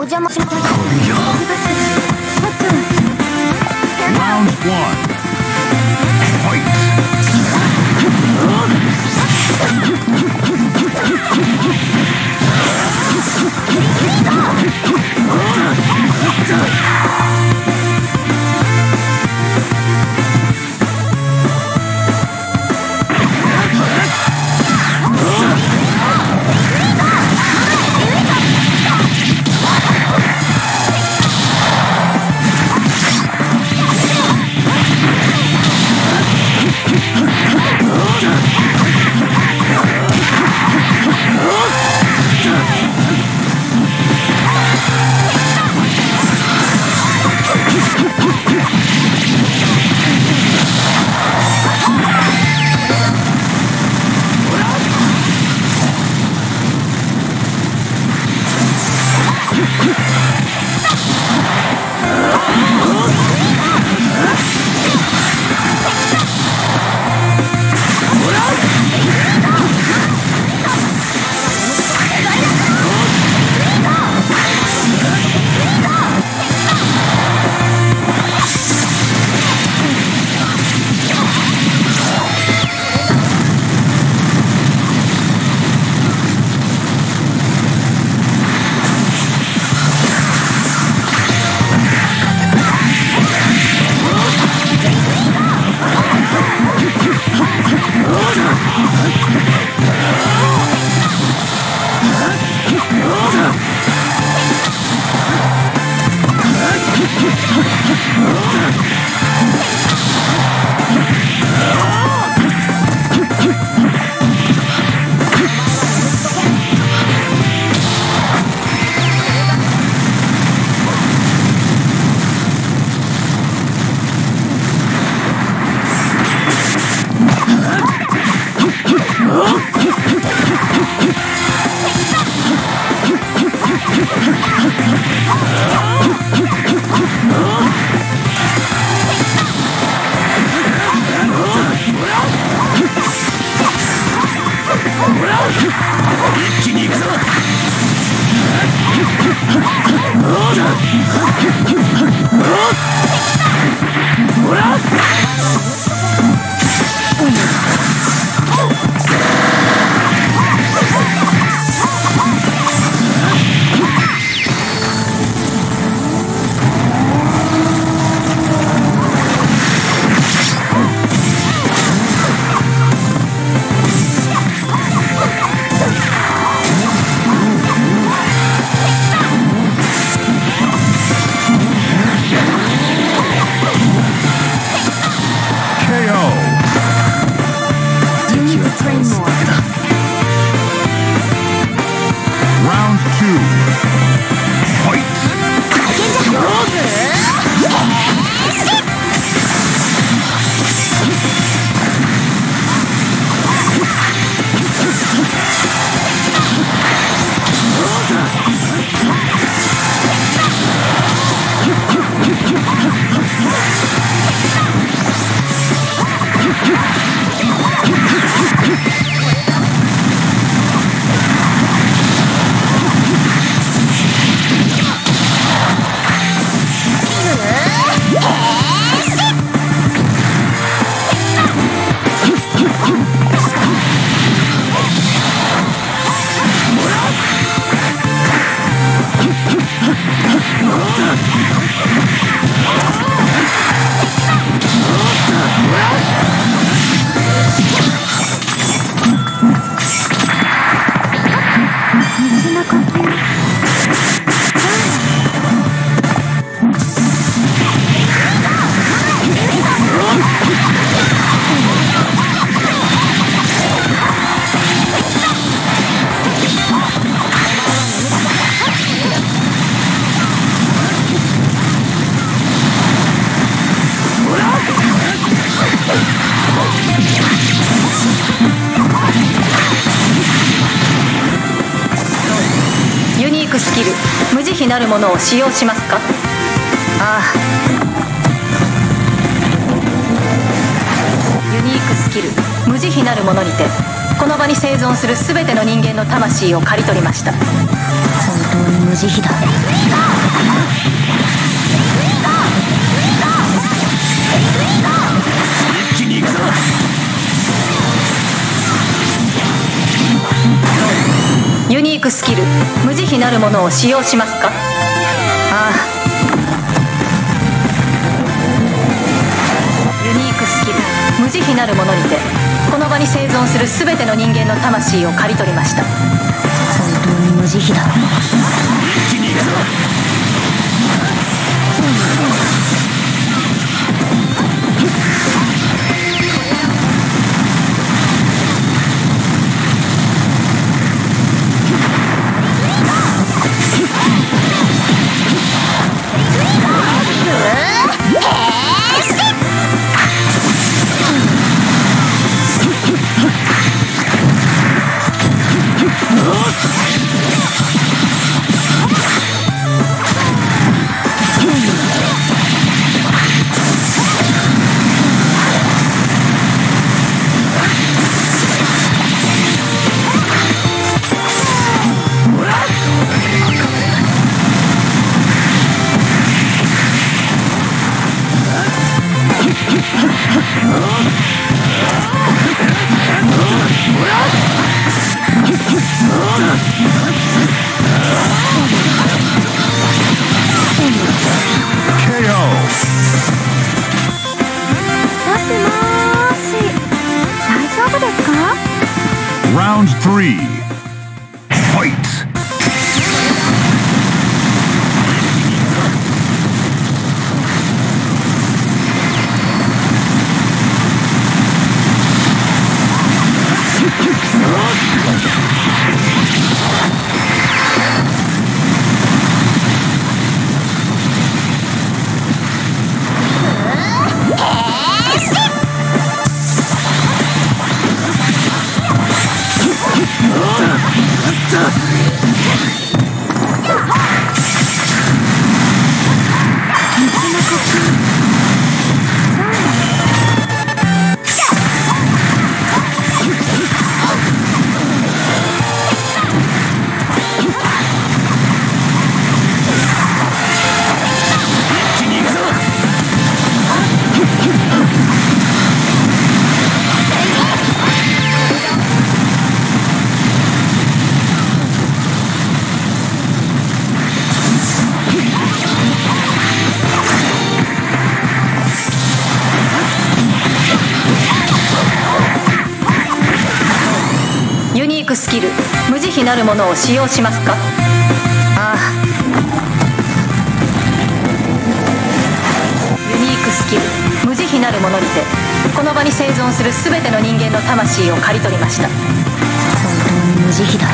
お邪魔します。Brasil. ユニークスキル無慈悲なるものを使用しますか？ああ。ユニークスキル無慈悲なるものにてこの場に生存する全ての人間の魂を刈り取りました。本当に無慈悲だ。一気に行くぞユニークスキルになるものを使用しますか？ああ。ユニークスキル無慈悲なるものにてこの場に生存する全ての人間の魂を刈り取りました。本当に無慈悲だ一気に行くぞ無慈悲なるものを使用しますか？ああ。ユニークスキル。無慈悲なるものにてこの場に生存する全ての人間の魂を刈り取りました。本当に無慈悲だ